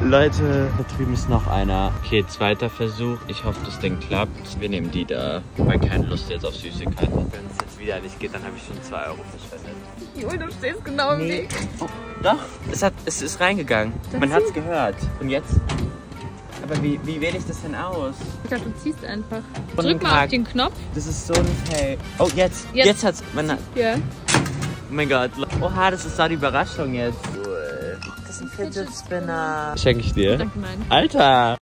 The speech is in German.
Leute, da drüben ist noch einer. Okay, zweiter Versuch. Ich hoffe, das Ding klappt. Wir nehmen die da, weil keine Lust jetzt auf Süßigkeiten. Wenn es jetzt wieder nicht geht, dann habe ich schon 2 Euro verschwendet. Jul, du stehst genau im Weg. Oh, doch, es, hat, es ist reingegangen. Man hat es gehört. Und jetzt? Aber wie, wie wähle ich das denn aus? Ich glaube, du ziehst einfach. Und Drück mal auf den Knopf. Das ist so ein Fail. Oh, jetzt. Jetzt. Jetzt, hat's. Man hat, Ja. oh mein Gott. Oha, das ist da die Überraschung jetzt. Das ist ein Fidget Spinner. Schenke ich dir. Danke, nein. Alter.